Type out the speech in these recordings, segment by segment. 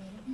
Mm-hmm.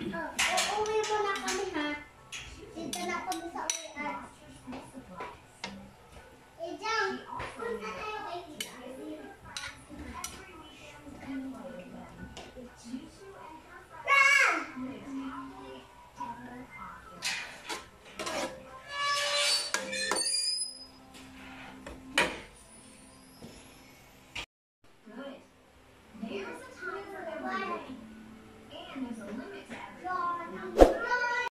Ah, oh, uuwi muna kami ha. Dito na kami sa uwian.